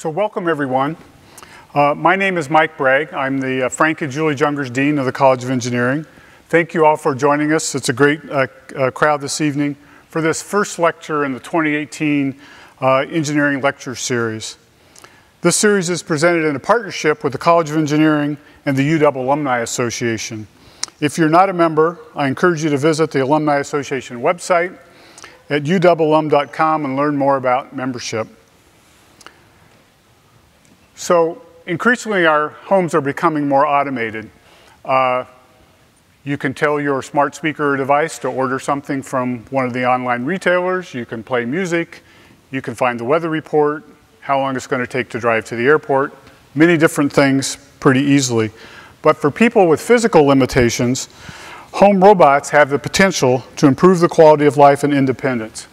So welcome everyone. Uh, my name is Mike Bragg. I'm the uh, Frank and Julie Jungers Dean of the College of Engineering. Thank you all for joining us. It's a great uh, uh crowd this evening for this first lecture in the 2018 uh, Engineering Lecture Series. This series is presented in a partnership with the College of Engineering and the UW Alumni Association. If you're not a member, I encourage you to visit the Alumni Association website at uwalum.com and learn more about membership. So increasingly our homes are becoming more automated. Uh, you can tell your smart speaker or device to order something from one of the online retailers. You can play music. You can find the weather report, how long it's going to take to drive to the airport, many different things pretty easily. But for people with physical limitations, home robots have the potential to improve the quality of life and independence.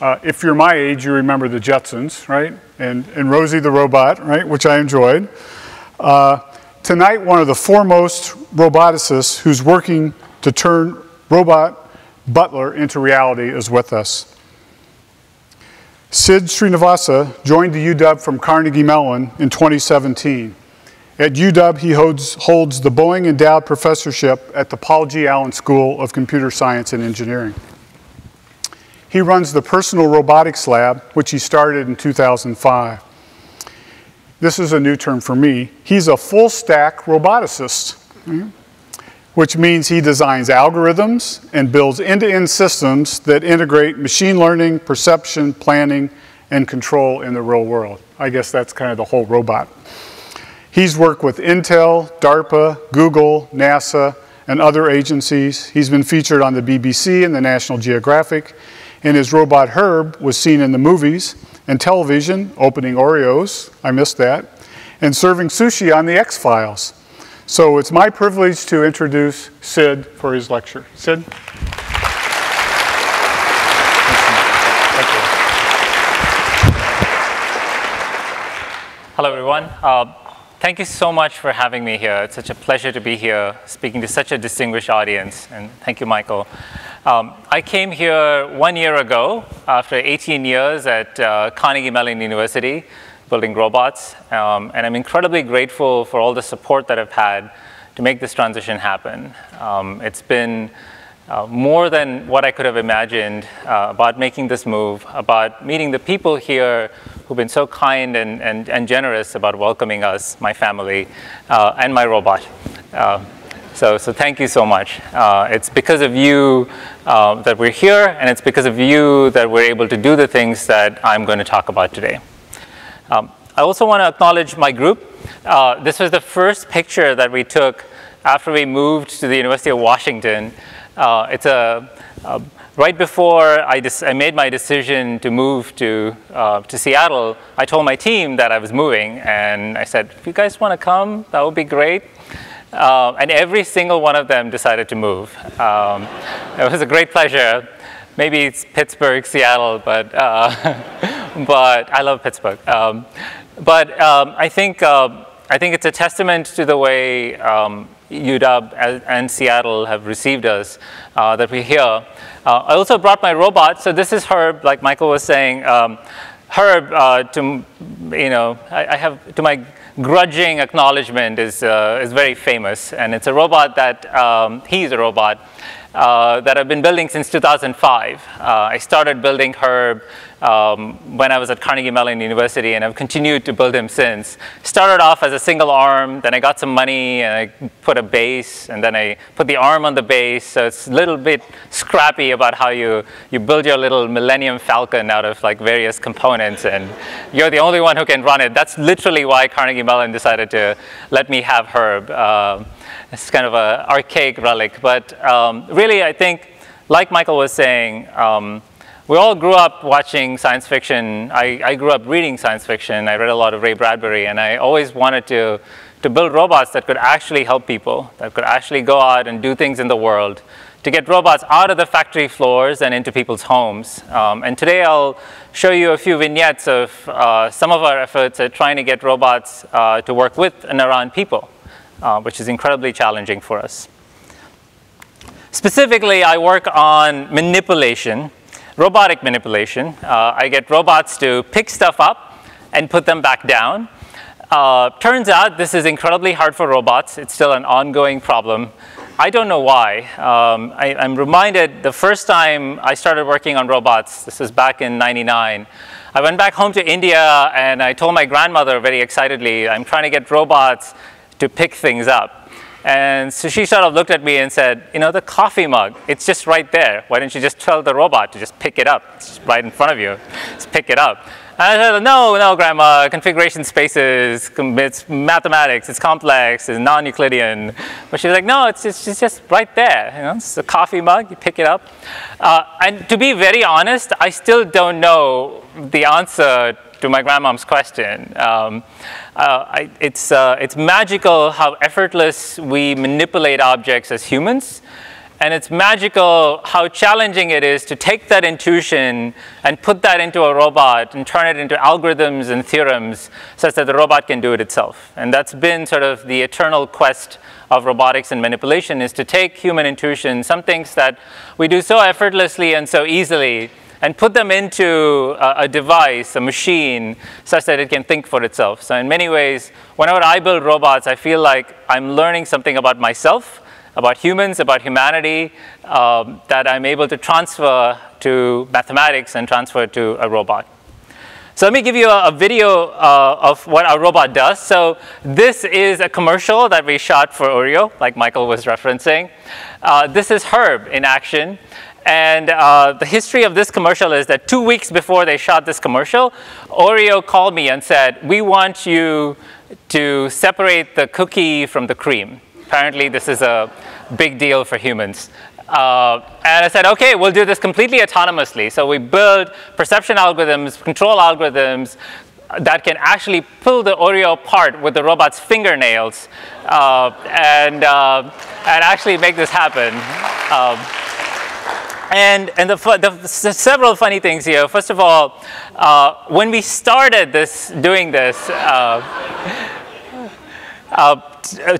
Uh, if you're my age, you remember the Jetsons, right? And, and Rosie the robot, right? Which I enjoyed. Uh, tonight, one of the foremost roboticists who's working to turn robot butler into reality is with us. Sid Srinivasa joined the UW from Carnegie Mellon in 2017. At UW, he holds, holds the Boeing Endowed Professorship at the Paul G. Allen School of Computer Science and Engineering. He runs the Personal Robotics Lab, which he started in 2005. This is a new term for me. He's a full stack roboticist, which means he designs algorithms and builds end to end systems that integrate machine learning, perception, planning, and control in the real world. I guess that's kind of the whole robot. He's worked with Intel, DARPA, Google, NASA, and other agencies. He's been featured on the BBC and the National Geographic and his robot Herb was seen in the movies and television, opening Oreos, I missed that, and serving sushi on the X-Files. So it's my privilege to introduce Sid for his lecture. Sid? Hello, everyone. Uh, thank you so much for having me here. It's such a pleasure to be here speaking to such a distinguished audience. And thank you, Michael. Um, I came here one year ago after 18 years at uh, Carnegie Mellon University building robots, um, and I'm incredibly grateful for all the support that I've had to make this transition happen. Um, it's been uh, more than what I could have imagined uh, about making this move, about meeting the people here who've been so kind and, and, and generous about welcoming us, my family, uh, and my robot. So, so thank you so much. Uh, it's because of you uh, that we're here, and it's because of you that we're able to do the things that I'm going to talk about today. Um, I also want to acknowledge my group. Uh, this was the first picture that we took after we moved to the University of Washington. Uh, it's a, a right before I, I, made my decision to move to, uh, to Seattle, I told my team that I was moving, and I said, if you guys want to come, that would be great. Um, and every single one of them decided to move. Um, it was a great pleasure. Maybe it's Pittsburgh, Seattle, but, uh, but I love Pittsburgh. Um, but um, I, think, uh, I think it's a testament to the way UW um, and Seattle have received us uh, that we're here. Uh, I also brought my robot. So this is Herb, like Michael was saying. Herb, uh, to, you know, I, I have, to my grudging acknowledgement is, uh, is very famous. And it's a robot that, um, he's a robot uh, that I've been building since 2005. Uh, I started building Herb um, when I was at Carnegie Mellon University, and I've continued to build him since. Started off as a single arm, then I got some money, and I put a base, and then I put the arm on the base. So it's a little bit scrappy about how you, you build your little Millennium Falcon out of like various components, and you're the only one who can run it. That's literally why Carnegie Mellon decided to let me have Herb. Uh, it's kind of an archaic relic, but um, really I think, like Michael was saying, um, we all grew up watching science fiction. I, I, grew up reading science fiction. I read a lot of Ray Bradbury, and I always wanted to, to build robots that could actually help people, that could actually go out and do things in the world, to get robots out of the factory floors and into people's homes. Um, and today I'll show you a few vignettes of uh, some of our efforts at trying to get robots uh, to work with and around people, uh, which is incredibly challenging for us. Specifically, I work on manipulation robotic manipulation. Uh, I get robots to pick stuff up and put them back down. Uh, turns out this is incredibly hard for robots. It's still an ongoing problem. I don't know why. Um, I, am reminded the first time I started working on robots, this was back in 99, I went back home to India and I told my grandmother very excitedly, I'm trying to get robots to pick things up. And so she sort of looked at me and said, you know, the coffee mug, it's just right there. Why don't you just tell the robot to just pick it up? It's right in front of you. Just pick it up. And I said, no, no, grandma, configuration spaces, it's mathematics, it's complex, it's non-Euclidean. But she was like, no, it's just, it's just right there. You know, it's a coffee mug, you pick it up. Uh, and to be very honest, I still don't know the answer to my grandmom's question. Um, I, it's, uh, it's magical how effortless we manipulate objects as humans. And it's magical how challenging it is to take that intuition and put that into a robot and turn it into algorithms and theorems such that the robot can do it itself. And that's been sort of the eternal quest of robotics and manipulation is to take human intuition, some things that we do so effortlessly and so easily, and put them into a, a, device, a machine, such that it can think for itself. So in many ways, whenever I build robots, I feel like I'm learning something about myself about humans, about humanity, um, that I'm able to transfer to mathematics and transfer to a robot. So let me give you a, a video uh, of what our robot does. So this is a commercial that we shot for Oreo, like Michael was referencing. Uh, this is Herb in action. And uh, the history of this commercial is that two weeks before they shot this commercial, Oreo called me and said, we want you to separate the cookie from the cream. Apparently, this is a big deal for humans. Uh, and I said, okay, we'll do this completely autonomously. So we build perception algorithms, control algorithms that can actually pull the Oreo apart with the robot's fingernails uh, and, uh, and actually make this happen. Um, and, and the, the, several funny things here. First of all, uh, when we started this, doing this, uh, uh,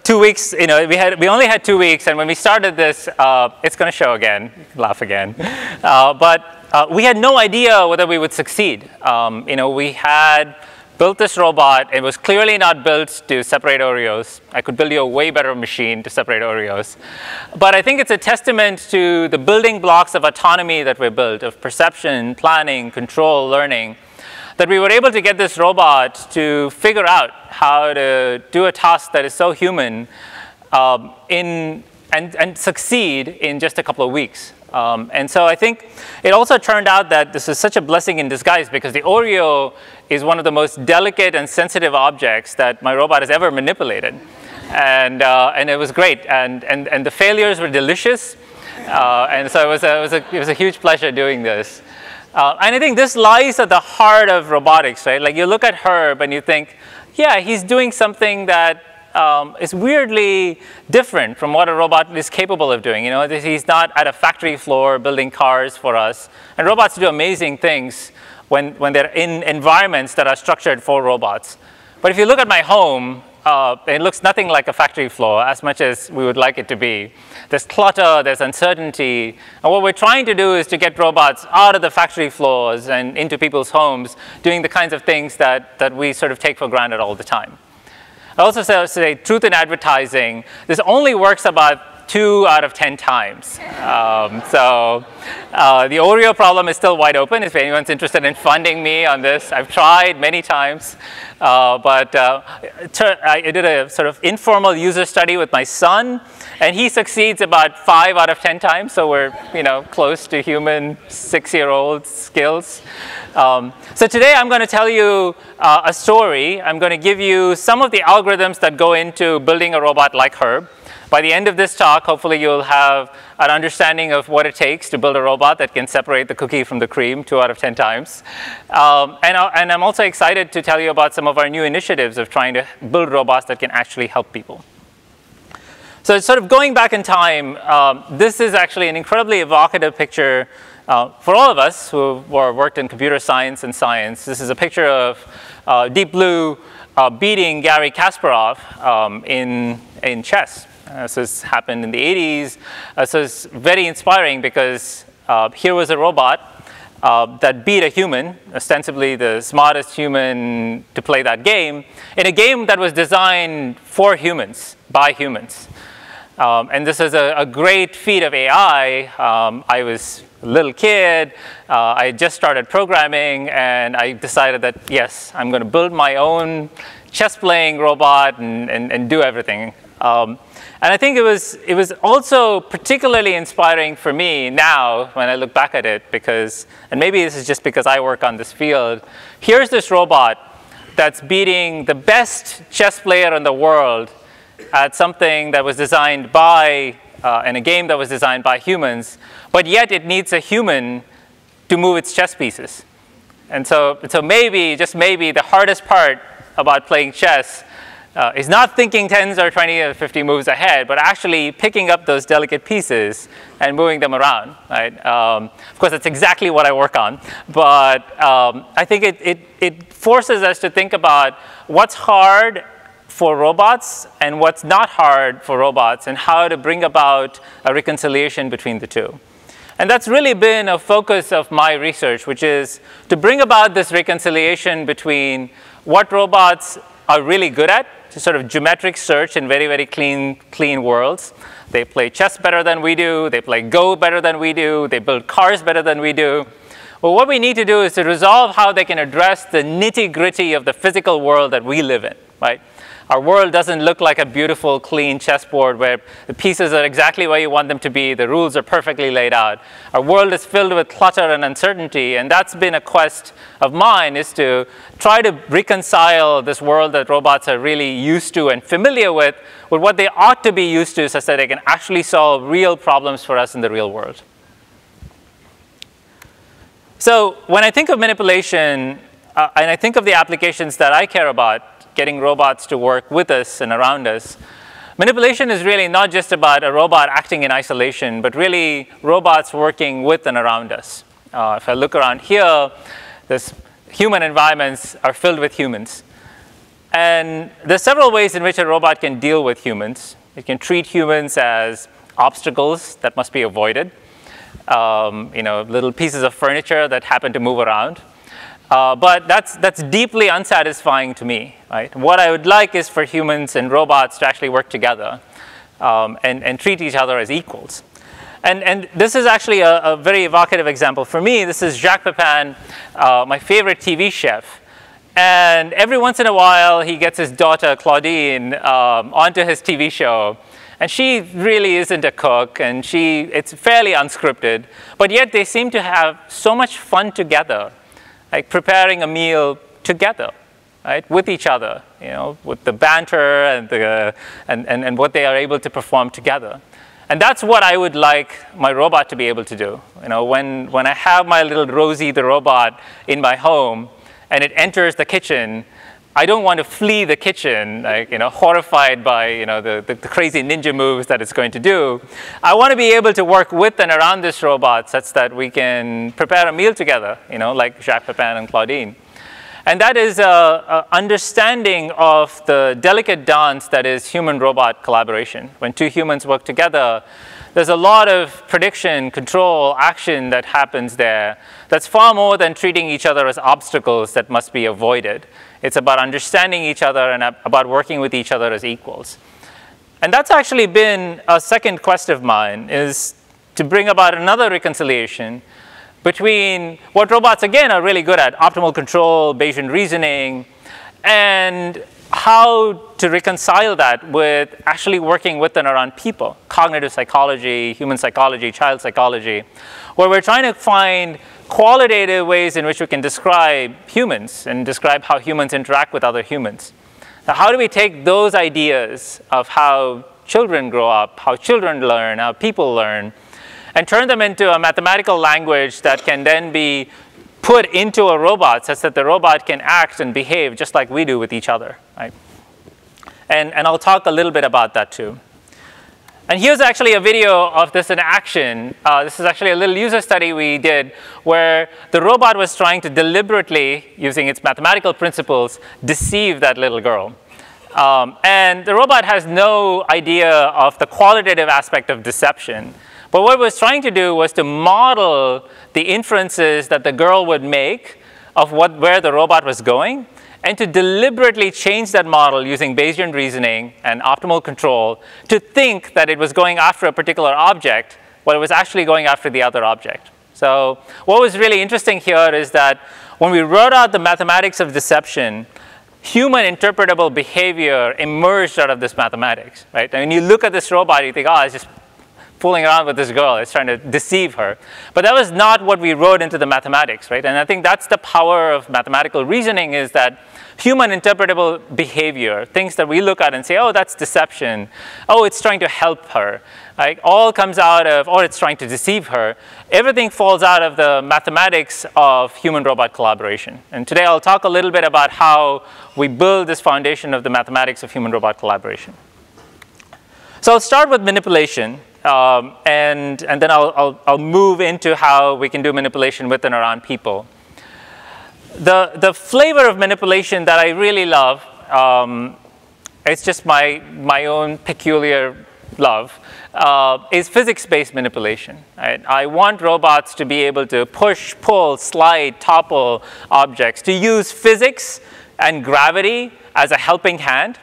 two weeks, you know, we, had, we only had two weeks, and when we started this, uh, it's going to show again, laugh again. Uh, but uh, we had no idea whether we would succeed. Um, you know, we had built this robot. It was clearly not built to separate Oreos. I could build you a way better machine to separate Oreos. But I think it's a testament to the building blocks of autonomy that we built, of perception, planning, control, learning, that we were able to get this robot to figure out how to do a task that is so human um, in, and, and succeed in just a couple of weeks. Um, and so I think it also turned out that this is such a blessing in disguise because the Oreo is one of the most delicate and sensitive objects that my robot has ever manipulated. And, uh, and it was great. And, and, and the failures were delicious. Uh, and so it was, a, it, was a, it was a huge pleasure doing this. Uh, and I think this lies at the heart of robotics, right? Like you look at Herb and you think, yeah, he's doing something that um, is weirdly different from what a robot is capable of doing. You know, he's not at a factory floor building cars for us. And robots do amazing things when, when they're in environments that are structured for robots. But if you look at my home, uh, it looks nothing like a factory floor as much as we would like it to be. There's clutter, there's uncertainty. And what we're trying to do is to get robots out of the factory floors and into people's homes doing the kinds of things that, that we sort of take for granted all the time. I also say, truth in advertising, this only works about two out of 10 times. Um, so uh, the Oreo problem is still wide open if anyone's interested in funding me on this. I've tried many times, uh, but uh, I did a sort of informal user study with my son, and he succeeds about five out of 10 times, so we're you know, close to human six-year-old skills. Um, so today I'm going to tell you uh, a story. I'm going to give you some of the algorithms that go into building a robot like Herb. By the end of this talk, hopefully you'll have an understanding of what it takes to build a robot that can separate the cookie from the cream two out of 10 times. Um, and, uh, and I'm also excited to tell you about some of our new initiatives of trying to build robots that can actually help people. So sort of going back in time, um, this is actually an incredibly evocative picture uh, for all of us who were worked in computer science and science. This is a picture of uh, Deep Blue uh, beating Gary Kasparov um, in, in chess. Uh, so this happened in the 80s. Uh, so it's very inspiring because uh, here was a robot uh, that beat a human, ostensibly the smartest human to play that game, in a game that was designed for humans, by humans. Um, and this is a, a, great feat of AI. Um, I was a little kid, uh, I just started programming, and I decided that, yes, I'm going to build my own chess playing robot and, and, and do everything. Um, and I think it was, it was also particularly inspiring for me now when I look back at it because, and maybe this is just because I work on this field, here's this robot that's beating the best chess player in the world at something that was designed by, uh, in a game that was designed by humans, but yet it needs a human to move its chess pieces. And so, so maybe, just maybe, the hardest part about playing chess uh, is not thinking 10s or 20 or 50 moves ahead, but actually picking up those delicate pieces and moving them around. Right? Um, of course, that's exactly what I work on. But um, I think it, it, it forces us to think about what's hard for robots and what's not hard for robots and how to bring about a reconciliation between the two. And that's really been a focus of my research, which is to bring about this reconciliation between what robots are really good at sort of geometric search in very, very clean, clean worlds. They play chess better than we do. They play Go better than we do. They build cars better than we do. Well, what we need to do is to resolve how they can address the nitty gritty of the physical world that we live in, right? Our world doesn't look like a beautiful, clean chessboard where the pieces are exactly where you want them to be, the rules are perfectly laid out. Our world is filled with clutter and uncertainty, and that's been a quest of mine is to try to reconcile this world that robots are really used to and familiar with with what they ought to be used to such that they can actually solve real problems for us in the real world. So when I think of manipulation, uh, and I think of the applications that I care about, getting robots to work with us and around us. Manipulation is really not just about a robot acting in isolation, but really robots working with and around us. Uh, if I look around here, this human environments are filled with humans. And there's several ways in which a robot can deal with humans. It can treat humans as obstacles that must be avoided, um, you know, little pieces of furniture that happen to move around. Uh, but that's, that's deeply unsatisfying to me. Right? What I would like is for humans and robots to actually work together um, and, and treat each other as equals. And, and this is actually a, a very evocative example. For me, this is Jacques Pepin, uh, my favorite TV chef. And every once in a while, he gets his daughter, Claudine, um, onto his TV show. And she really isn't a cook, and she, it's fairly unscripted. But yet, they seem to have so much fun together like preparing a meal together, right, with each other, you know, with the banter and, the, and, and, and what they are able to perform together. And that's what I would like my robot to be able to do. You know, when, when I have my little Rosie the robot in my home and it enters the kitchen, I don't want to flee the kitchen, like, you know, horrified by, you know, the, the, the, crazy ninja moves that it's going to do. I want to be able to work with and around this robot such that we can prepare a meal together, you know, like Jacques Pepin and Claudine. And that is an understanding of the delicate dance that is human-robot collaboration. When two humans work together, there's a lot of prediction, control, action that happens there that's far more than treating each other as obstacles that must be avoided. It's about understanding each other and about working with each other as equals. And that's actually been a second quest of mine, is to bring about another reconciliation between what robots, again, are really good at, optimal control, Bayesian reasoning, and how to reconcile that with actually working with and around people, cognitive psychology, human psychology, child psychology, where we're trying to find qualitative ways in which we can describe humans and describe how humans interact with other humans. Now, how do we take those ideas of how children grow up, how children learn, how people learn, and turn them into a mathematical language that can then be put into a robot such that the robot can act and behave just like we do with each other, right? And, and I'll talk a little bit about that too. And here's actually a video of this in action. Uh, this is actually a little user study we did where the robot was trying to deliberately, using its mathematical principles, deceive that little girl. Um, and the robot has no idea of the qualitative aspect of deception. But what it was trying to do was to model the inferences that the girl would make of what, where the robot was going and to deliberately change that model using Bayesian reasoning and optimal control to think that it was going after a particular object while it was actually going after the other object. So what was really interesting here is that when we wrote out the mathematics of deception, human interpretable behavior emerged out of this mathematics, right? And when you look at this robot, you think, oh, it's just fooling around with this girl. It's trying to deceive her. But that was not what we wrote into the mathematics, right? And I think that's the power of mathematical reasoning is that human interpretable behavior, things that we look at and say, oh, that's deception. Oh, it's trying to help her. Like, All comes out of, or it's trying to deceive her. Everything falls out of the mathematics of human-robot collaboration. And today I'll talk a little bit about how we build this foundation of the mathematics of human-robot collaboration. So I'll start with manipulation. Um, and, and then I'll, I'll, I'll move into how we can do manipulation with and around people. The, the flavor of manipulation that I really love, um, it's just my, my own peculiar love, uh, is physics-based manipulation. Right? I want robots to be able to push, pull, slide, topple objects, to use physics and gravity as a helping hand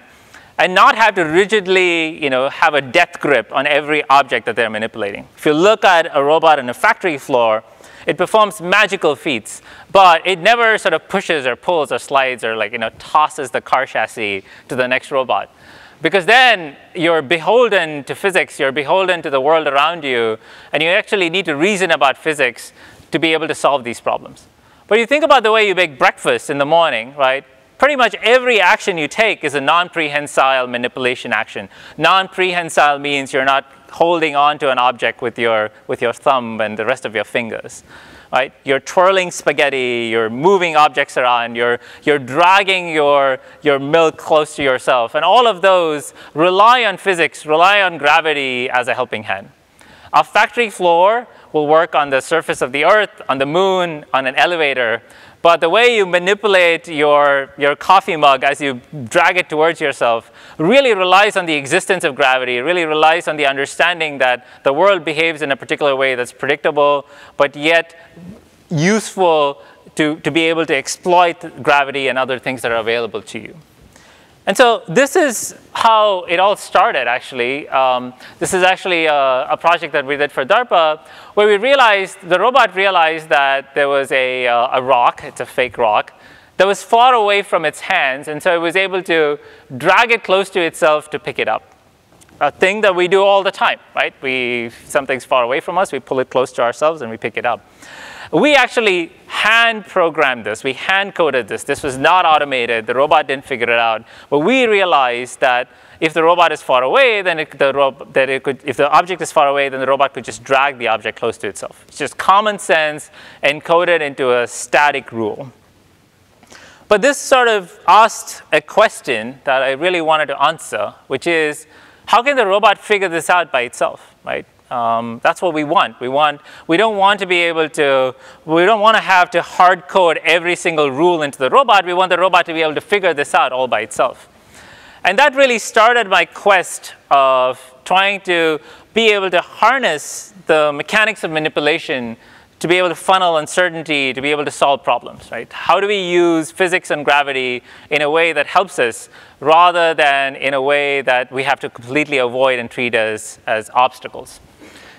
and not have to rigidly you know, have a death grip on every object that they're manipulating. If you look at a robot on a factory floor, it performs magical feats, but it never sort of pushes or pulls or slides or like, you know, tosses the car chassis to the next robot. Because then you're beholden to physics, you're beholden to the world around you, and you actually need to reason about physics to be able to solve these problems. But you think about the way you make breakfast in the morning, right? Pretty much every action you take is a non-prehensile manipulation action. Non-prehensile means you're not holding on to an object with your, with your thumb and the rest of your fingers. Right? You're twirling spaghetti, you're moving objects around, you're, you're dragging your, your milk close to yourself. And all of those rely on physics, rely on gravity as a helping hand. A factory floor will work on the surface of the earth, on the moon, on an elevator. But the way you manipulate your, your coffee mug as you drag it towards yourself really relies on the existence of gravity, really relies on the understanding that the world behaves in a particular way that's predictable, but yet useful to, to be able to exploit gravity and other things that are available to you. And so this is how it all started, actually. Um, this is actually a, a, project that we did for DARPA, where we realized, the robot realized that there was a, uh, a rock, it's a fake rock, that was far away from its hands, and so it was able to drag it close to itself to pick it up. A thing that we do all the time, right? We, something's far away from us, we pull it close to ourselves and we pick it up. We actually hand programmed this, we hand coded this. This was not automated, the robot didn't figure it out. But we realized that if the robot is far away, then it, the that it could, if the object is far away, then the robot could just drag the object close to itself. It's just common sense encoded into a static rule. But this sort of asked a question that I really wanted to answer, which is, how can the robot figure this out by itself, right? Um, that's what we want. We want, we don't want to be able to, we don't want to have to hard code every single rule into the robot. We want the robot to be able to figure this out all by itself. And that really started my quest of trying to be able to harness the mechanics of manipulation to be able to funnel uncertainty, to be able to solve problems, right? How do we use physics and gravity in a way that helps us rather than in a way that we have to completely avoid and treat as, as obstacles?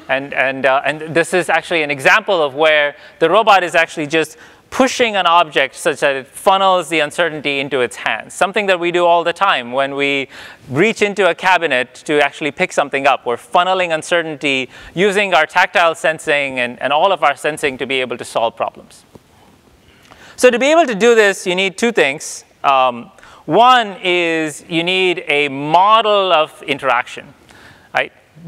And, and, uh, and this is actually an example of where the robot is actually just pushing an object such that it funnels the uncertainty into its hands. Something that we do all the time when we reach into a cabinet to actually pick something up. We're funneling uncertainty using our tactile sensing and, and all of our sensing to be able to solve problems. So to be able to do this, you need two things. Um, one is you need a model of interaction.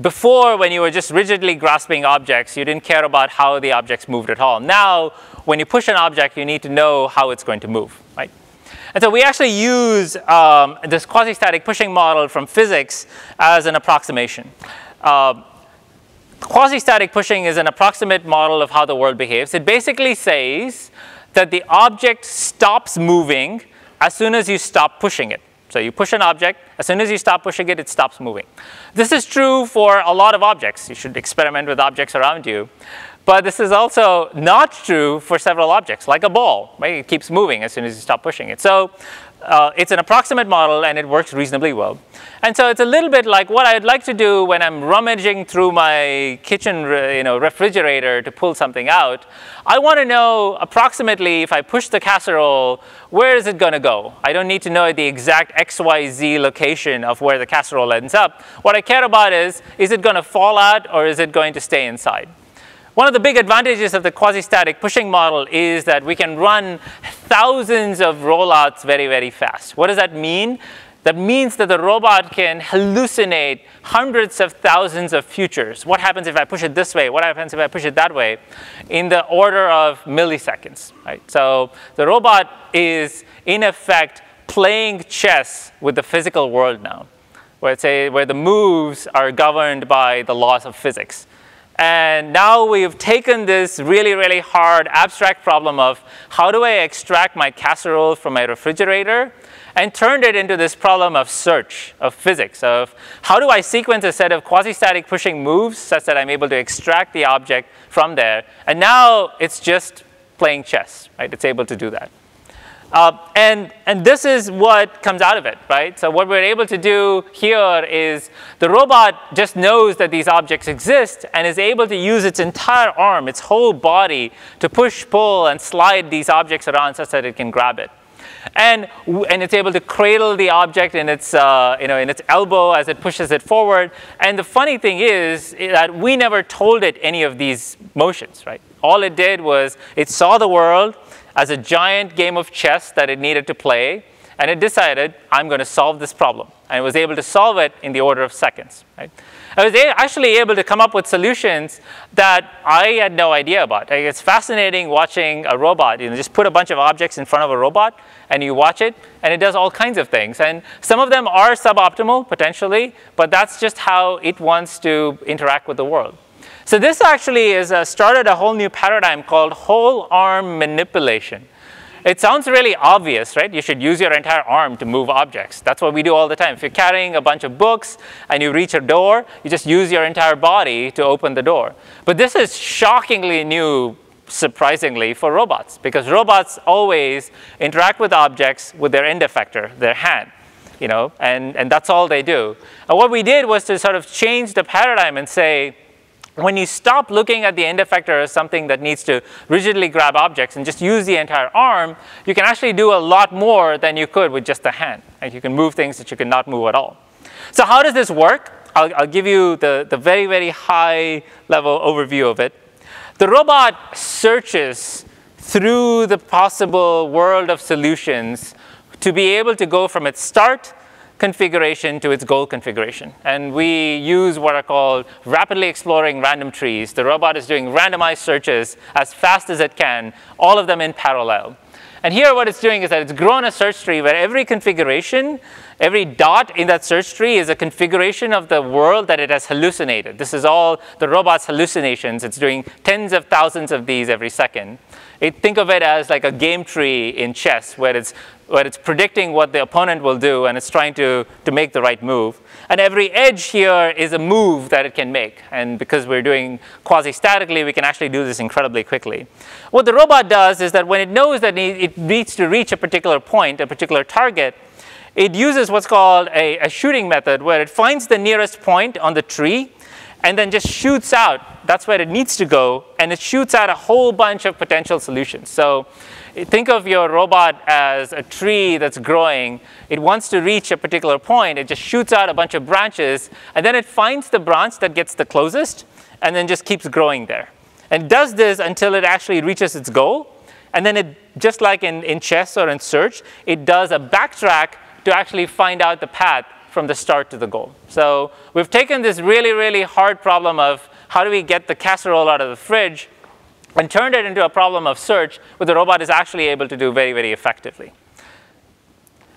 Before, when you were just rigidly grasping objects, you didn't care about how the objects moved at all. Now, when you push an object, you need to know how it's going to move, right? And so we actually use um, this quasi-static pushing model from physics as an approximation. Uh, quasi-static pushing is an approximate model of how the world behaves. It basically says that the object stops moving as soon as you stop pushing it. So you push an object, as soon as you stop pushing it, it stops moving. This is true for a lot of objects. You should experiment with objects around you. But this is also not true for several objects, like a ball, right? It keeps moving as soon as you stop pushing it. So uh, it's an approximate model and it works reasonably well. And so it's a little bit like what I'd like to do when I'm rummaging through my kitchen you know, refrigerator to pull something out. I want to know approximately if I push the casserole, where is it going to go? I don't need to know the exact XYZ location of where the casserole ends up. What I care about is, is it going to fall out or is it going to stay inside? One of the big advantages of the quasi-static pushing model is that we can run thousands of rollouts very, very fast. What does that mean? That means that the robot can hallucinate hundreds of thousands of futures. What happens if I push it this way? What happens if I push it that way? In the order of milliseconds, right? So the robot is, in effect, playing chess with the physical world now, where, say, where the moves are governed by the laws of physics. And now we've taken this really, really hard abstract problem of how do I extract my casserole from my refrigerator and turned it into this problem of search, of physics, of how do I sequence a set of quasi-static pushing moves such that I'm able to extract the object from there. And now it's just playing chess, right? It's able to do that. Uh, and, and this is what comes out of it, right? So what we're able to do here is the robot just knows that these objects exist and is able to use its entire arm, its whole body, to push, pull, and slide these objects around such that it can grab it. And, and it's able to cradle the object in its, uh, you know, in its elbow as it pushes it forward. And the funny thing is that we never told it any of these motions, right? All it did was it saw the world, as a giant game of chess that it needed to play, and it decided, I'm going to solve this problem. And it was able to solve it in the order of seconds. Right? I was actually able to come up with solutions that I had no idea about. Like, it's fascinating watching a robot. You know, just put a bunch of objects in front of a robot, and you watch it, and it does all kinds of things. And some of them are suboptimal, potentially, but that's just how it wants to interact with the world. So this actually is uh, started a whole new paradigm called whole arm manipulation. It sounds really obvious, right? You should use your entire arm to move objects. That's what we do all the time. If you're carrying a bunch of books and you reach a door, you just use your entire body to open the door. But this is shockingly new, surprisingly, for robots because robots always interact with objects with their end effector, their hand. You know, and, and that's all they do. And what we did was to sort of change the paradigm and say, when you stop looking at the end effector as something that needs to rigidly grab objects and just use the entire arm, you can actually do a lot more than you could with just the hand. Like you can move things that you cannot move at all. So how does this work? I'll, I'll give you the, the very, very high level overview of it. The robot searches through the possible world of solutions to be able to go from its start configuration to its goal configuration. And we use what are called rapidly exploring random trees. The robot is doing randomized searches as fast as it can, all of them in parallel. And here what it's doing is that it's grown a search tree where every configuration, every dot in that search tree is a configuration of the world that it has hallucinated. This is all the robot's hallucinations. It's doing tens of thousands of these every second. It, think of it as like a game tree in chess where it's where it's predicting what the opponent will do and it's trying to, to make the right move. And every edge here is a move that it can make. And because we're doing quasi-statically, we can actually do this incredibly quickly. What the robot does is that when it knows that it needs to reach a particular point, a particular target, it uses what's called a, a shooting method where it finds the nearest point on the tree and then just shoots out. That's where it needs to go. And it shoots out a whole bunch of potential solutions. So think of your robot as a tree that's growing. It wants to reach a particular point. It just shoots out a bunch of branches, and then it finds the branch that gets the closest, and then just keeps growing there. And does this until it actually reaches its goal. And then it, just like in, in chess or in search, it does a backtrack to actually find out the path from the start to the goal. So we've taken this really, really hard problem of how do we get the casserole out of the fridge and turned it into a problem of search, which the robot is actually able to do very, very effectively.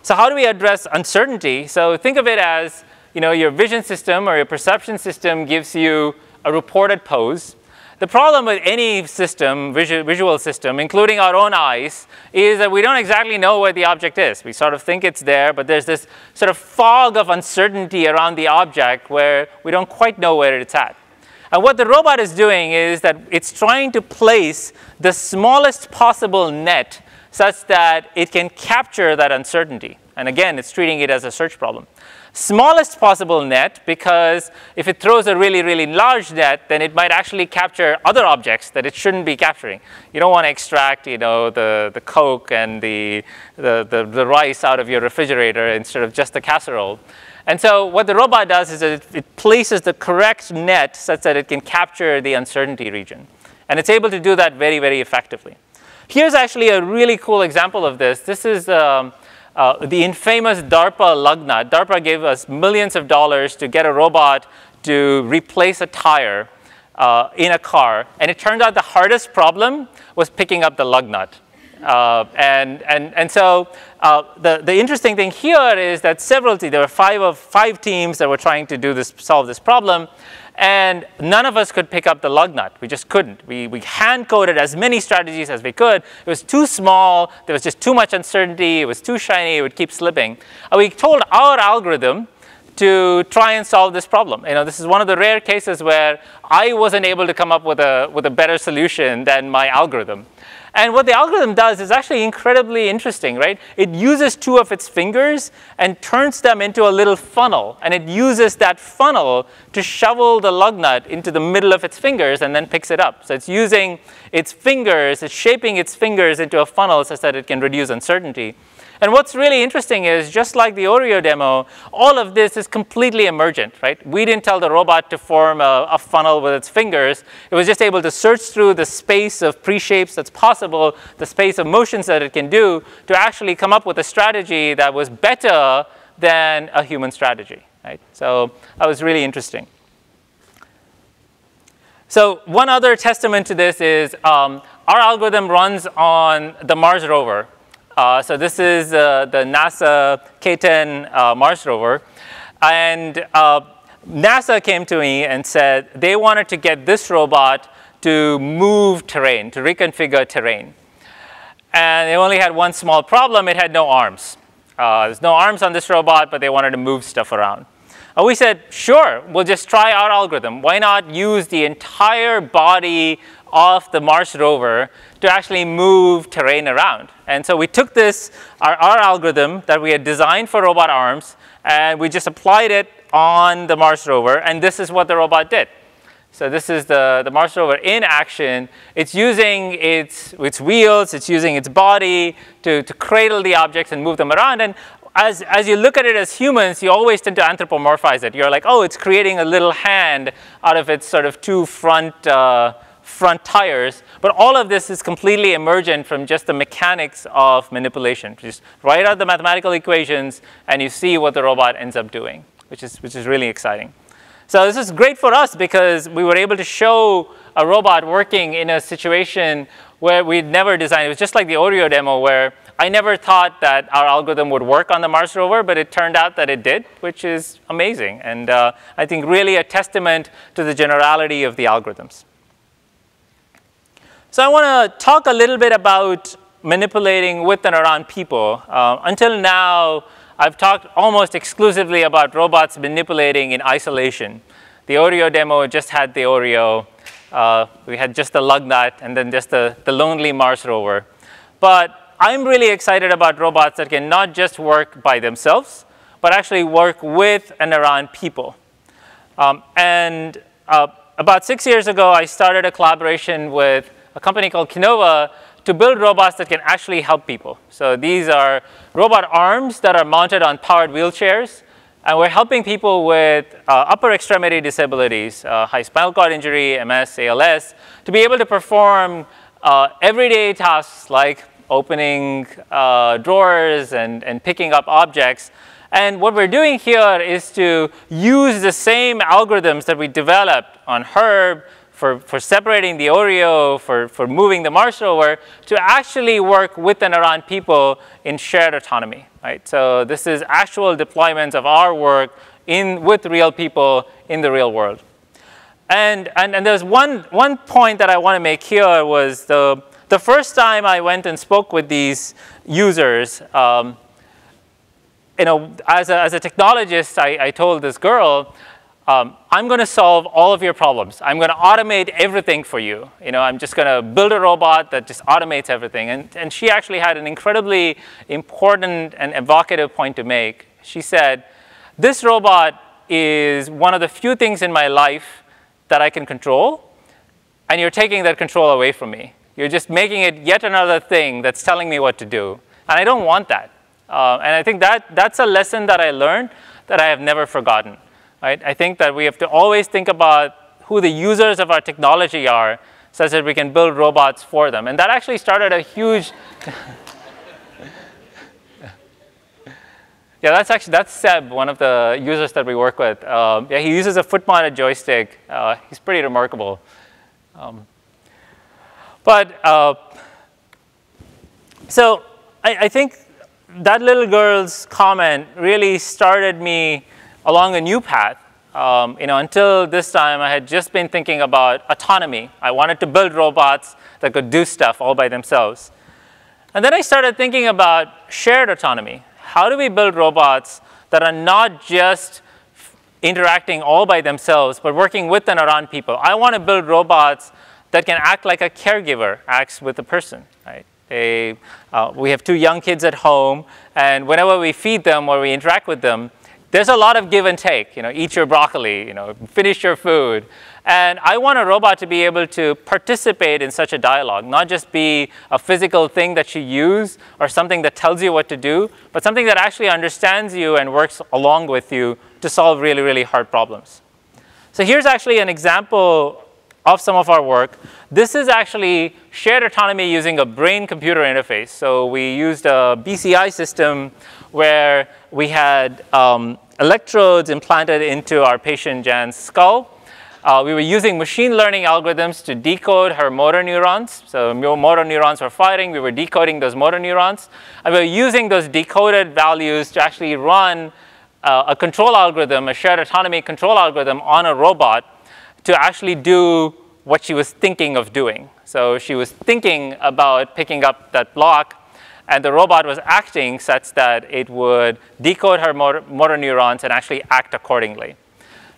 So how do we address uncertainty? So think of it as you know, your vision system or your perception system gives you a reported pose. The problem with any system, visual, system, including our own eyes, is that we don't exactly know where the object is. We sort of think it's there, but there's this sort of fog of uncertainty around the object where we don't quite know where it's at. And what the robot is doing is that it's trying to place the smallest possible net such that it can capture that uncertainty. And again, it's treating it as a search problem. Smallest possible net because if it throws a really, really large net, then it might actually capture other objects that it shouldn't be capturing. You don't want to extract, you know, the, the Coke and the, the, the, the rice out of your refrigerator instead of just the casserole. And so what the robot does is it, it places the correct net such that it can capture the uncertainty region. And it's able to do that very, very effectively. Here's actually a really cool example of this. This is um, uh, the infamous DARPA lug nut. DARPA gave us millions of dollars to get a robot to replace a tire uh, in a car. And it turned out the hardest problem was picking up the lug nut. Uh, and, and, and so uh, the, the interesting thing here is that several teams, there were five of five teams that were trying to do this, solve this problem. And none of us could pick up the lug nut. We just couldn't. We, we hand coded as many strategies as we could. It was too small. There was just too much uncertainty. It was too shiny. It would keep slipping. And we told our algorithm to try and solve this problem. You know, this is one of the rare cases where I wasn't able to come up with a, with a better solution than my algorithm. And what the algorithm does is actually incredibly interesting, right? It uses two of its fingers and turns them into a little funnel. And it uses that funnel to shovel the lug nut into the middle of its fingers and then picks it up. So it's using its fingers, it's shaping its fingers into a funnel such that it can reduce uncertainty. And what's really interesting is just like the Oreo demo, all of this is completely emergent, right? We didn't tell the robot to form a, a funnel with its fingers. It was just able to search through the space of pre-shapes that's possible, the space of motions that it can do to actually come up with a strategy that was better than a human strategy, right? So that was really interesting. So one other testament to this is um, our algorithm runs on the Mars rover. Uh, so this is uh, the NASA K-10 uh, Mars rover. And uh, NASA came to me and said they wanted to get this robot to move terrain, to reconfigure terrain. And they only had one small problem. It had no arms. Uh, there's no arms on this robot, but they wanted to move stuff around. And we said, sure, we'll just try our algorithm. Why not use the entire body of the Mars rover to actually move terrain around. And so we took this, our, our algorithm that we had designed for robot arms, and we just applied it on the Mars rover, and this is what the robot did. So this is the, the Mars rover in action. It's using its, its wheels, it's using its body to, to cradle the objects and move them around. And as, as you look at it as humans, you always tend to anthropomorphize it. You're like, oh, it's creating a little hand out of its sort of two front uh, front tires. But all of this is completely emergent from just the mechanics of manipulation. Just write out the mathematical equations and you see what the robot ends up doing, which is, which is really exciting. So this is great for us because we were able to show a robot working in a situation where we'd never designed. It was just like the Oreo demo where I never thought that our algorithm would work on the Mars rover, but it turned out that it did, which is amazing. And uh, I think really a testament to the generality of the algorithms. So I want to talk a little bit about manipulating with and around people. Uh, until now, I've talked almost exclusively about robots manipulating in isolation. The Oreo demo just had the Oreo. Uh, we had just the lug nut and then just the, the lonely Mars rover. But I'm really excited about robots that can not just work by themselves, but actually work with and around people. Um, and uh, about six years ago, I started a collaboration with a company called Kinova to build robots that can actually help people. So these are robot arms that are mounted on powered wheelchairs. And we're helping people with uh, upper extremity disabilities, uh, high spinal cord injury, MS, ALS, to be able to perform uh, everyday tasks like opening uh, drawers and, and picking up objects. And what we're doing here is to use the same algorithms that we developed on Herb, for, for separating the Oreo, for, for moving the Mars rover, to actually work with and around people in shared autonomy, right? So this is actual deployments of our work in, with real people in the real world. and, and, and there's one, one point that I want to make here was the, the first time I went and spoke with these users, um, you know, as a, as a technologist, I, I told this girl, um, I'm going to solve all of your problems. I'm going to automate everything for you. You know, I'm just going to build a robot that just automates everything. And, and she actually had an incredibly important and evocative point to make. She said, this robot is one of the few things in my life that I can control, and you're taking that control away from me. You're just making it yet another thing that's telling me what to do. And I don't want that. Uh, and I think that that's a lesson that I learned that I have never forgotten. Right? I think that we have to always think about who the users of our technology are such that we can build robots for them. And that actually started a huge Yeah, that's actually that's Seb, one of the users that we work with. Um, yeah, he uses a foot-mounted joystick. Uh, he's pretty remarkable. Um, but uh, so I, I, think that little girl's comment really started me along a new path. Um, you know, until this time, I had just been thinking about autonomy. I wanted to build robots that could do stuff all by themselves. And then I started thinking about shared autonomy how do we build robots that are not just interacting all by themselves, but working with and around people? I want to build robots that can act like a caregiver acts with a person, right? They, uh, we have two young kids at home, and whenever we feed them or we interact with them, there's a lot of give and take. You know, eat your broccoli, you know, finish your food. And I want a robot to be able to participate in such a dialogue, not just be a physical thing that you use or something that tells you what to do, but something that actually understands you and works along with you to solve really, really hard problems. So here's actually an example of some of our work. This is actually shared autonomy using a brain-computer interface. So we used a BCI system where we had um, electrodes implanted into our patient Jan's skull. Uh, we were using machine learning algorithms to decode her motor neurons. So motor neurons were firing, we were decoding those motor neurons. And we were using those decoded values to actually run uh, a control algorithm, a shared autonomy control algorithm on a robot to actually do what she was thinking of doing. So she was thinking about picking up that block and the robot was acting such that it would decode her motor, motor neurons and actually act accordingly.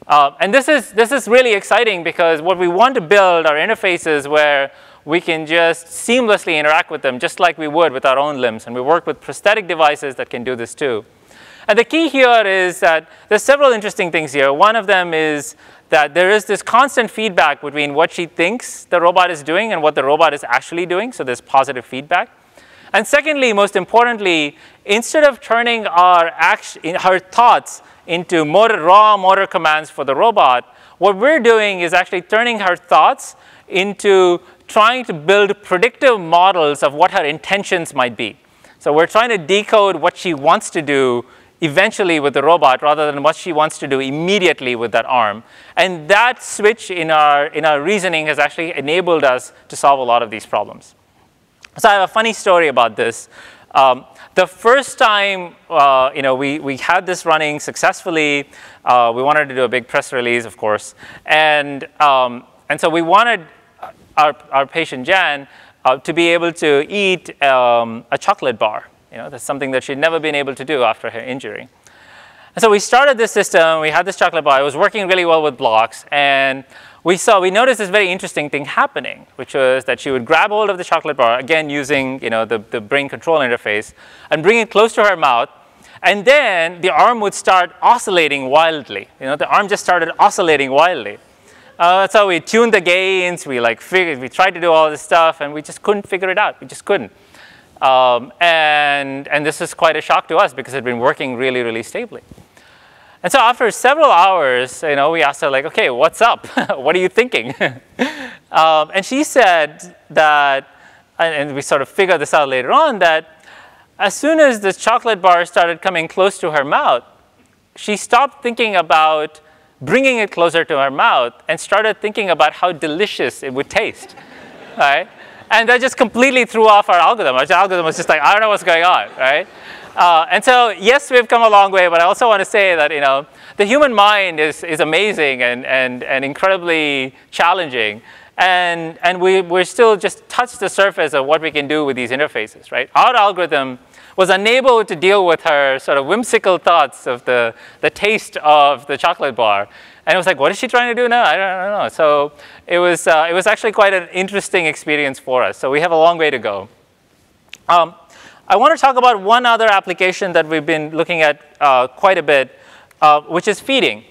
Uh, and this is, this is really exciting because what we want to build are interfaces where we can just seamlessly interact with them just like we would with our own limbs. And we work with prosthetic devices that can do this too. And the key here is that there's several interesting things here. One of them is that there is this constant feedback between what she thinks the robot is doing and what the robot is actually doing. So there's positive feedback. And secondly, most importantly, instead of turning our, action, her thoughts into motor, raw motor commands for the robot, what we're doing is actually turning her thoughts into trying to build predictive models of what her intentions might be. So we're trying to decode what she wants to do eventually with the robot rather than what she wants to do immediately with that arm. And that switch in our, in our reasoning has actually enabled us to solve a lot of these problems. So I have a funny story about this. Um, the first time uh, you know, we, we had this running successfully, uh, we wanted to do a big press release, of course. And, um, and so we wanted our, our patient Jan uh, to be able to eat um, a chocolate bar. You know, that's something that she'd never been able to do after her injury. And so we started this system, we had this chocolate bar, it was working really well with blocks, and we saw, we noticed this very interesting thing happening, which was that she would grab hold of the chocolate bar, again using you know, the, the brain control interface, and bring it close to her mouth, and then the arm would start oscillating wildly. You know, the arm just started oscillating wildly. Uh, so we tuned the gains, we like figured, we tried to do all this stuff, and we just couldn't figure it out. We just couldn't. Um, and, and this is quite a shock to us because it had been working really, really stably. And so after several hours, you know, we asked her like, okay, what's up? what are you thinking? um, and she said that, and we sort of figured this out later on, that as soon as this chocolate bar started coming close to her mouth, she stopped thinking about bringing it closer to her mouth and started thinking about how delicious it would taste, right? And that just completely threw off our algorithm. Our algorithm was just like, I don't know what's going on, right? Uh, and so, yes, we've come a long way, but I also want to say that, you know, the human mind is, is amazing and, and, and incredibly challenging. And, and we, we're still just touched the surface of what we can do with these interfaces, right? Our algorithm was unable to deal with her sort of whimsical thoughts of the, the taste of the chocolate bar. And it was like, what is she trying to do now? I don't, I don't know. So it was, uh, it was actually quite an interesting experience for us. So we have a long way to go. Um, I want to talk about one other application that we've been looking at uh, quite a bit, uh, which is feeding.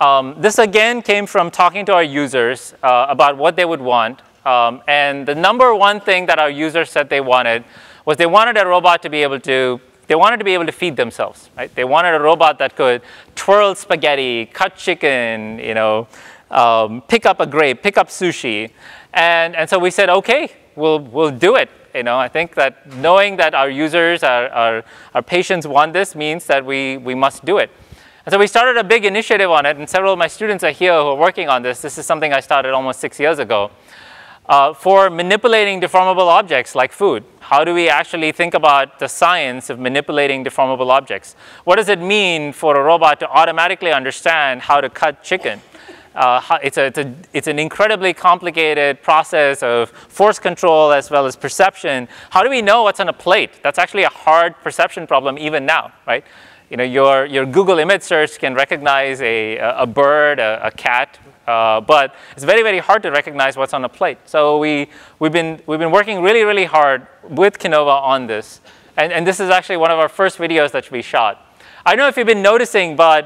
Um, this again came from talking to our users uh, about what they would want. Um, and the number one thing that our users said they wanted was they wanted a robot to be able to they wanted to be able to feed themselves, right? They wanted a robot that could twirl spaghetti, cut chicken, you know, um, pick up a grape, pick up sushi. And, and so we said, okay, we'll, we'll do it. You know, I think that knowing that our users, our, our, our patients want this means that we, we must do it. And so we started a big initiative on it, and several of my students are here who are working on this. This is something I started almost six years ago. Uh, for manipulating deformable objects like food. How do we actually think about the science of manipulating deformable objects? What does it mean for a robot to automatically understand how to cut chicken? Uh, it's, a, it's, a, it's an incredibly complicated process of force control as well as perception. How do we know what's on a plate? That's actually a hard perception problem even now, right? You know, your, your Google image search can recognize a, a bird, a, a cat, uh, but it's very, very hard to recognize what's on a plate. So we, we've, been, we've been working really, really hard with Kinova on this. And, and this is actually one of our first videos that we shot. I don't know if you've been noticing, but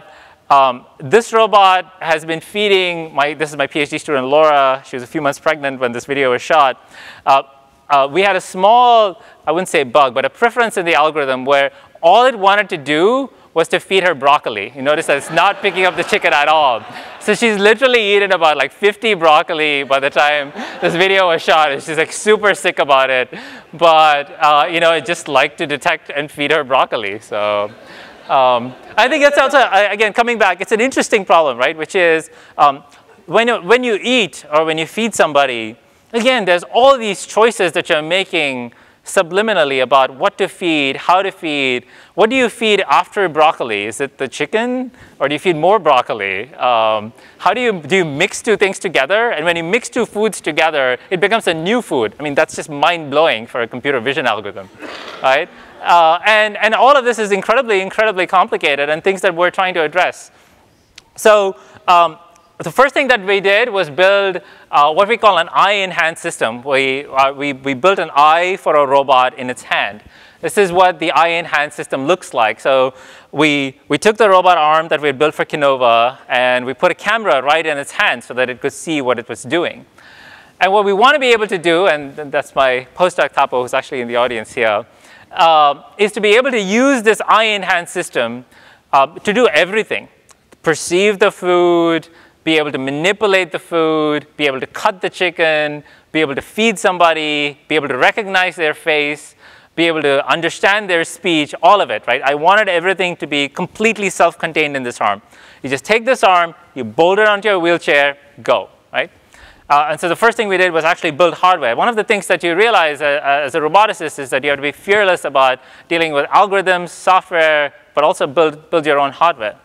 um, this robot has been feeding my, this is my PhD student, Laura. She was a few months pregnant when this video was shot. Uh, uh, we had a small, I wouldn't say bug, but a preference in the algorithm where all it wanted to do was to feed her broccoli. You notice that it's not picking up the chicken at all. So she's literally eaten about like 50 broccoli by the time this video was shot. And she's like super sick about it. But, uh, you know, it just liked to detect and feed her broccoli. So um, I think that's also, again, coming back, it's an interesting problem, right? Which is um, when, you, when you eat or when you feed somebody, again, there's all these choices that you're making subliminally about what to feed, how to feed. What do you feed after broccoli? Is it the chicken or do you feed more broccoli? Um, how do you, do you mix two things together? And when you mix two foods together, it becomes a new food. I mean, that's just mind-blowing for a computer vision algorithm, right? Uh, and, and all of this is incredibly, incredibly complicated and things that we're trying to address. So um, the first thing that we did was build uh, what we call an eye-in-hand system. We, uh, we, we built an eye for a robot in its hand. This is what the eye-in-hand system looks like. So we, we took the robot arm that we had built for Kinova, and we put a camera right in its hand so that it could see what it was doing. And what we want to be able to do, and that's my postdoc Tapo, who's actually in the audience here, uh, is to be able to use this eye-in-hand system uh, to do everything. Perceive the food, be able to manipulate the food, be able to cut the chicken, be able to feed somebody, be able to recognize their face, be able to understand their speech, all of it, right? I wanted everything to be completely self-contained in this arm. You just take this arm, you bolt it onto your wheelchair, go, right? Uh, and so the first thing we did was actually build hardware. One of the things that you realize uh, as a roboticist is that you have to be fearless about dealing with algorithms, software, but also build, build your own hardware.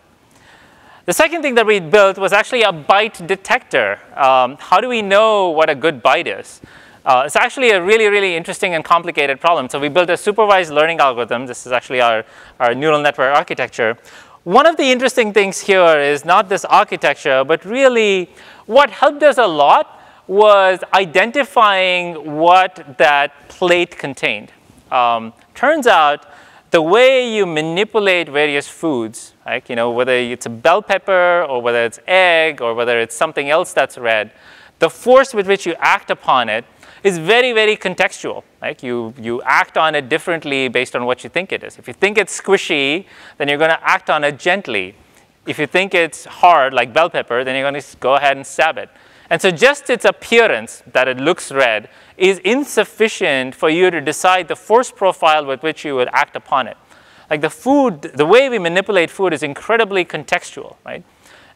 The second thing that we built was actually a bite detector. Um, how do we know what a good bite is? Uh, it's actually a really, really interesting and complicated problem. So we built a supervised learning algorithm. This is actually our, our neural network architecture. One of the interesting things here is not this architecture, but really what helped us a lot was identifying what that plate contained. Um, turns out the way you manipulate various foods, like, you know, whether it's a bell pepper or whether it's egg or whether it's something else that's red, the force with which you act upon it is very, very contextual. Like you, you act on it differently based on what you think it is. If you think it's squishy, then you're going to act on it gently. If you think it's hard, like bell pepper, then you're going to go ahead and stab it. And so just its appearance, that it looks red, is insufficient for you to decide the force profile with which you would act upon it. Like the food, the way we manipulate food is incredibly contextual, right?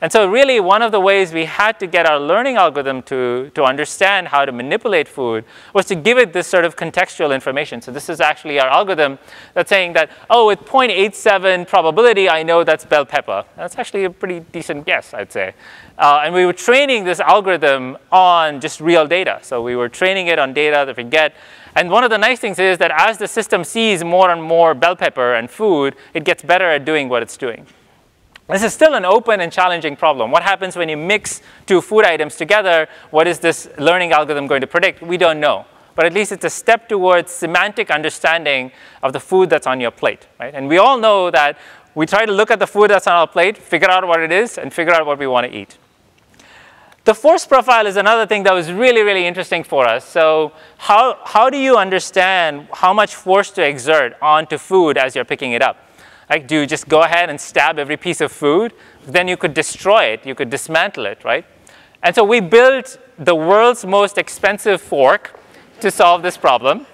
And so really one of the ways we had to get our learning algorithm to, to understand how to manipulate food was to give it this sort of contextual information. So this is actually our algorithm that's saying that, oh, with 0.87 probability, I know that's bell pepper. That's actually a pretty decent guess, I'd say. Uh, and we were training this algorithm on just real data. So we were training it on data that we get. And one of the nice things is that as the system sees more and more bell pepper and food, it gets better at doing what it's doing. This is still an open and challenging problem. What happens when you mix two food items together? What is this learning algorithm going to predict? We don't know. But at least it's a step towards semantic understanding of the food that's on your plate. Right? And we all know that we try to look at the food that's on our plate, figure out what it is, and figure out what we want to eat. The force profile is another thing that was really, really interesting for us. So how, how do you understand how much force to exert onto food as you're picking it up? Like, do you just go ahead and stab every piece of food? Then you could destroy it, you could dismantle it, right? And so we built the world's most expensive fork to solve this problem,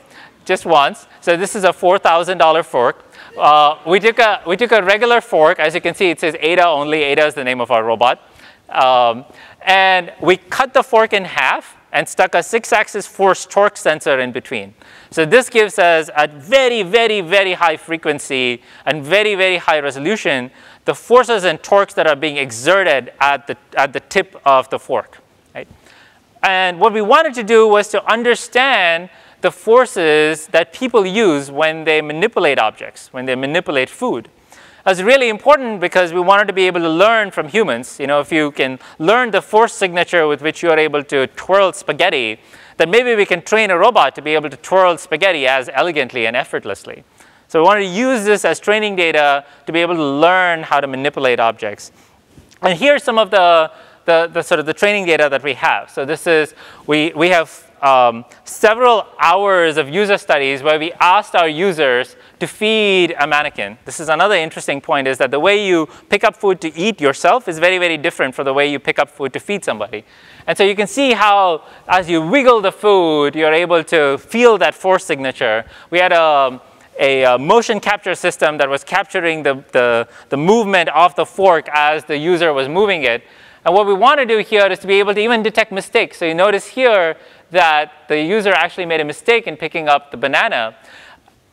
just once. So this is a $4,000 fork. Uh, we, took a, we took a regular fork. As you can see, it says Ada only. Ada is the name of our robot. Um, and we cut the fork in half and stuck a six-axis force torque sensor in between. So this gives us a very, very, very high frequency and very, very high resolution the forces and torques that are being exerted at the, at the tip of the fork. Right? And what we wanted to do was to understand the forces that people use when they manipulate objects, when they manipulate food. That's really important because we wanted to be able to learn from humans. You know, if you can learn the force signature with which you are able to twirl spaghetti, then maybe we can train a robot to be able to twirl spaghetti as elegantly and effortlessly. So we wanted to use this as training data to be able to learn how to manipulate objects. And here's some of the, the, the sort of the training data that we have. So this is, we, we have um, several hours of user studies where we asked our users to feed a mannequin. This is another interesting point is that the way you pick up food to eat yourself is very, very different from the way you pick up food to feed somebody. And so you can see how as you wiggle the food, you're able to feel that force signature. We had a, a, a motion capture system that was capturing the, the, the movement of the fork as the user was moving it. And what we want to do here is to be able to even detect mistakes. So you notice here that the user actually made a mistake in picking up the banana.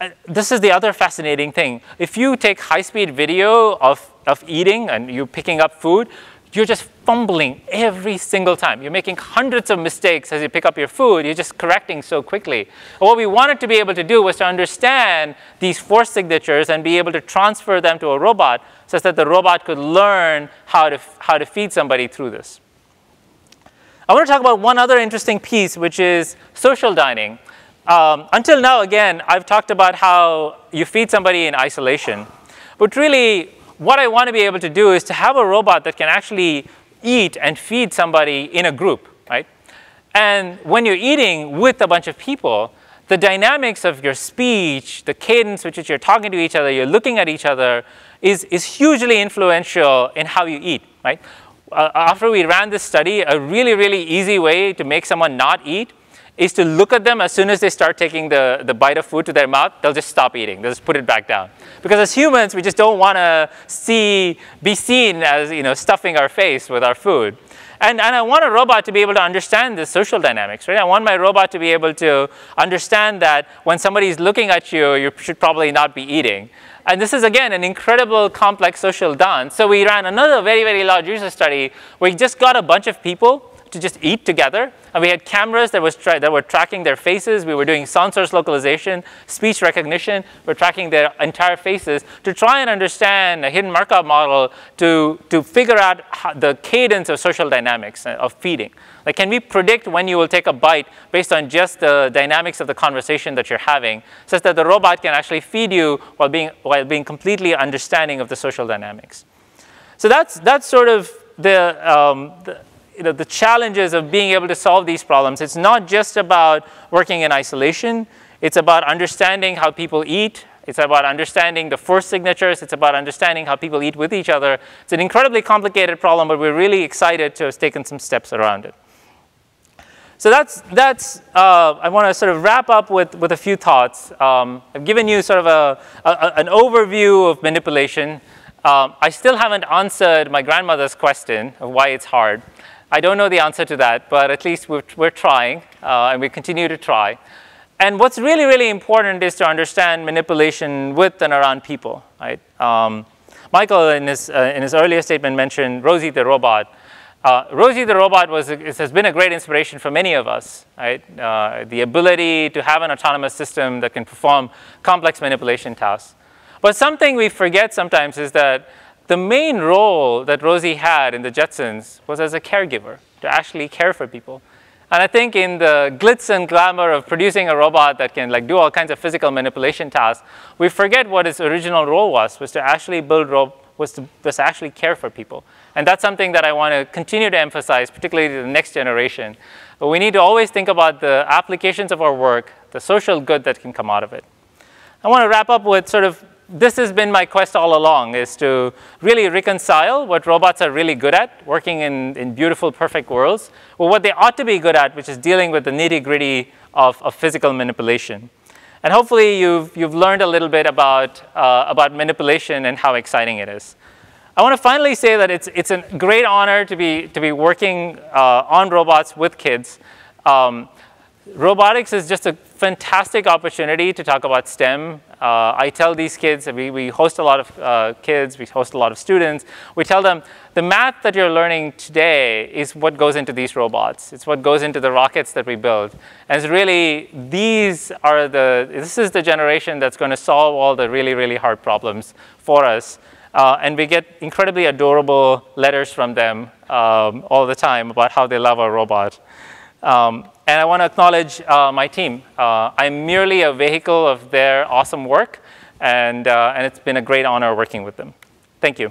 Uh, this is the other fascinating thing. If you take high-speed video of, of eating and you picking up food, you're just fumbling every single time. You're making hundreds of mistakes as you pick up your food. You're just correcting so quickly. What we wanted to be able to do was to understand these force signatures and be able to transfer them to a robot such that the robot could learn how to, how to feed somebody through this. I want to talk about one other interesting piece, which is social dining. Um, until now, again, I've talked about how you feed somebody in isolation. But really, what I want to be able to do is to have a robot that can actually eat and feed somebody in a group, right? And when you're eating with a bunch of people, the dynamics of your speech, the cadence with which you're talking to each other, you're looking at each other, is, is hugely influential in how you eat, right? Uh, after we ran this study, a really, really easy way to make someone not eat is to look at them as soon as they start taking the, the bite of food to their mouth, they'll just stop eating. They'll just put it back down. Because as humans, we just don't want to see, be seen as you know, stuffing our face with our food. And, and I want a robot to be able to understand the social dynamics, right? I want my robot to be able to understand that when somebody is looking at you, you should probably not be eating. And this is, again, an incredible complex social dance. So we ran another very, very large user study. We just got a bunch of people to just eat together. And we had cameras that, was that were tracking their faces. We were doing sound source localization, speech recognition. We're tracking their entire faces to try and understand a hidden Markov model to, to figure out how, the cadence of social dynamics uh, of feeding. Like, can we predict when you will take a bite based on just the dynamics of the conversation that you're having, such that the robot can actually feed you while being, while being completely understanding of the social dynamics? So that's, that's sort of the, um, the you know, the challenges of being able to solve these problems. It's not just about working in isolation. It's about understanding how people eat. It's about understanding the force signatures. It's about understanding how people eat with each other. It's an incredibly complicated problem, but we're really excited to have taken some steps around it. So that's, that's uh, I want to sort of wrap up with, with a few thoughts. Um, I've given you sort of a, a, an overview of manipulation. Um, I still haven't answered my grandmother's question of why it's hard. I don't know the answer to that, but at least we're, we're trying, uh, and we continue to try. And what's really, really important is to understand manipulation with and around people, right? Um, Michael, in his, uh, in his earlier statement, mentioned Rosie the robot. Uh, Rosie the robot was, has been a great inspiration for many of us, right? Uh, the ability to have an autonomous system that can perform complex manipulation tasks. But something we forget sometimes is that the main role that Rosie had in the Jetsons was as a caregiver, to actually care for people. And I think in the glitz and glamour of producing a robot that can like do all kinds of physical manipulation tasks, we forget what its original role was, was to actually build, was to, was to actually care for people. And that's something that I want to continue to emphasize, particularly to the next generation. But we need to always think about the applications of our work, the social good that can come out of it. I want to wrap up with sort of this has been my quest all along, is to really reconcile what robots are really good at, working in, in beautiful, perfect worlds, with what they ought to be good at, which is dealing with the nitty-gritty of, of, physical manipulation. And hopefully you've, you've learned a little bit about, uh, about manipulation and how exciting it is. I want to finally say that it's, it's a great honor to be, to be working uh, on robots with kids. Um, robotics is just a fantastic opportunity to talk about STEM. Uh, I tell these kids, we, we host a lot of uh, kids, we host a lot of students. We tell them the math that you're learning today is what goes into these robots. It's what goes into the rockets that we build. And it's really, these are the, this is the generation that's going to solve all the really, really hard problems for us. Uh, and we get incredibly adorable letters from them um, all the time about how they love our robot. Um, and I want to acknowledge uh, my team. Uh, I'm merely a vehicle of their awesome work, and, uh, and it's been a great honor working with them. Thank you.